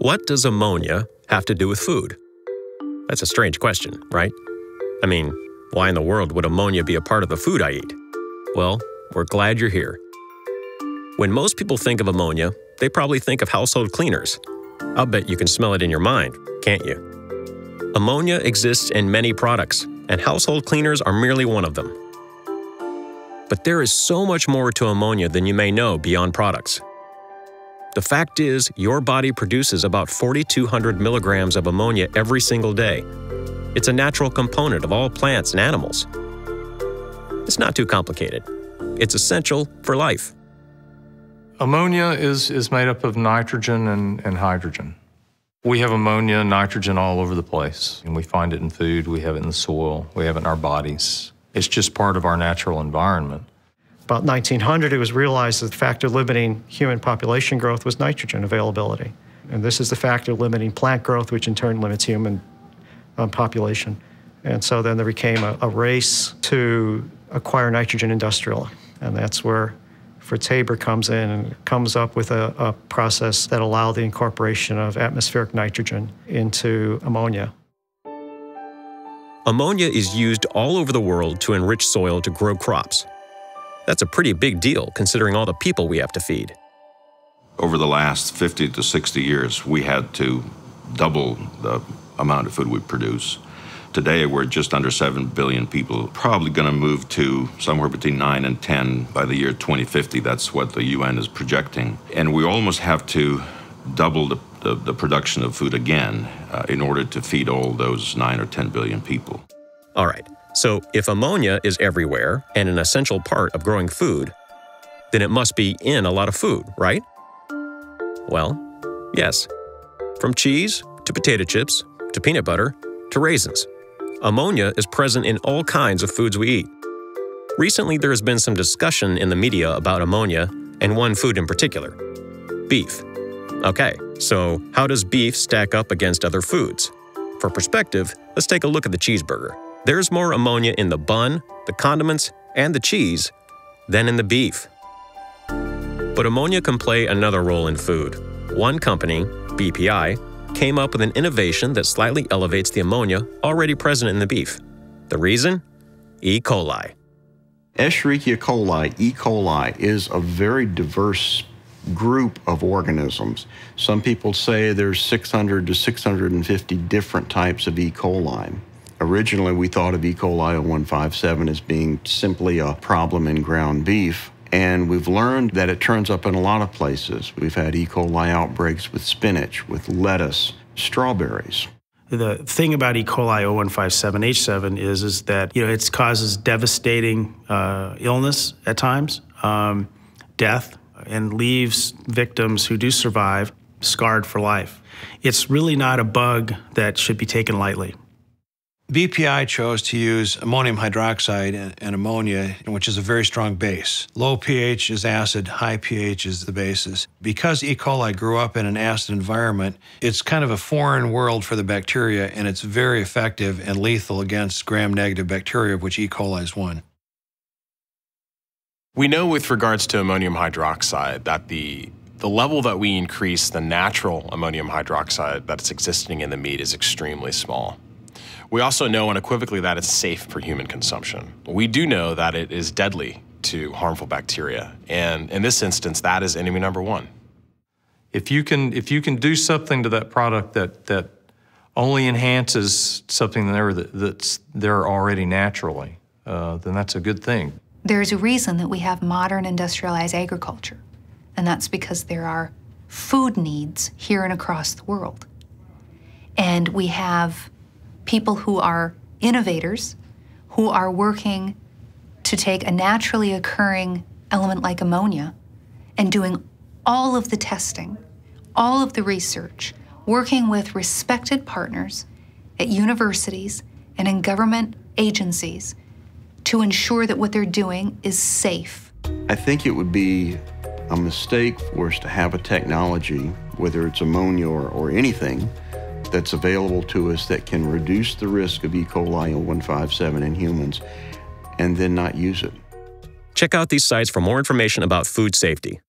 What does ammonia have to do with food? That's a strange question, right? I mean, why in the world would ammonia be a part of the food I eat? Well, we're glad you're here. When most people think of ammonia, they probably think of household cleaners. I'll bet you can smell it in your mind, can't you? Ammonia exists in many products, and household cleaners are merely one of them. But there is so much more to ammonia than you may know beyond products. The fact is, your body produces about 4,200 milligrams of ammonia every single day. It's a natural component of all plants and animals. It's not too complicated. It's essential for life. Ammonia is, is made up of nitrogen and, and hydrogen. We have ammonia and nitrogen all over the place, and we find it in food, we have it in the soil, we have it in our bodies. It's just part of our natural environment. About 1900, it was realized that the factor limiting human population growth was nitrogen availability. And this is the factor limiting plant growth, which in turn limits human um, population. And so then there became a, a race to acquire nitrogen industrially. And that's where Fritz-Haber comes in and comes up with a, a process that allowed the incorporation of atmospheric nitrogen into ammonia. Ammonia is used all over the world to enrich soil to grow crops. That's a pretty big deal considering all the people we have to feed. Over the last 50 to 60 years, we had to double the amount of food we produce. Today, we're just under 7 billion people, probably going to move to somewhere between 9 and 10 by the year 2050. That's what the UN is projecting. And we almost have to double the, the, the production of food again uh, in order to feed all those 9 or 10 billion people. All right, so if ammonia is everywhere and an essential part of growing food, then it must be in a lot of food, right? Well, yes. From cheese to potato chips to peanut butter to raisins. Ammonia is present in all kinds of foods we eat. Recently, there has been some discussion in the media about ammonia and one food in particular beef. Okay, so how does beef stack up against other foods? For perspective, let's take a look at the cheeseburger. There's more ammonia in the bun, the condiments, and the cheese than in the beef. But ammonia can play another role in food. One company, BPI, came up with an innovation that slightly elevates the ammonia already present in the beef. The reason? E. coli. Escherichia coli, E. coli, is a very diverse group of organisms. Some people say there's 600 to 650 different types of E. coli. Originally, we thought of E. coli 0157 as being simply a problem in ground beef, and we've learned that it turns up in a lot of places. We've had E. coli outbreaks with spinach, with lettuce, strawberries. The thing about E. coli 0157H7 is, is that you know it causes devastating uh, illness at times, um, death, and leaves victims who do survive scarred for life. It's really not a bug that should be taken lightly. BPI chose to use ammonium hydroxide and, ammonia, which is a very strong base. Low pH is acid, high pH is the bases. Because E. coli grew up in an acid environment, it's kind of a foreign world for the bacteria, and it's very effective and lethal against gram-negative bacteria, of which E. coli is one. We know with regards to ammonium hydroxide that the the level that we increase the natural ammonium hydroxide that's existing in the meat is extremely small. We also know unequivocally that it's safe for human consumption. We do know that it is deadly to harmful bacteria, and in this instance, that is enemy number one. If you can, if you can do something to that product that that only enhances something there that, that's there already naturally, uh, then that's a good thing. There's a reason that we have modern industrialized agriculture, and that's because there are food needs here and across the world. And we have people who are innovators, who are working to take a naturally occurring element like ammonia and doing all of the testing, all of the research, working with respected partners at universities and in government agencies to ensure that what they're doing is safe. I think it would be a mistake for us to have a technology, whether it's ammonia or, or anything, that's available to us that can reduce the risk of E. coli 0157 in humans and then not use it. Check out these sites for more information about food safety.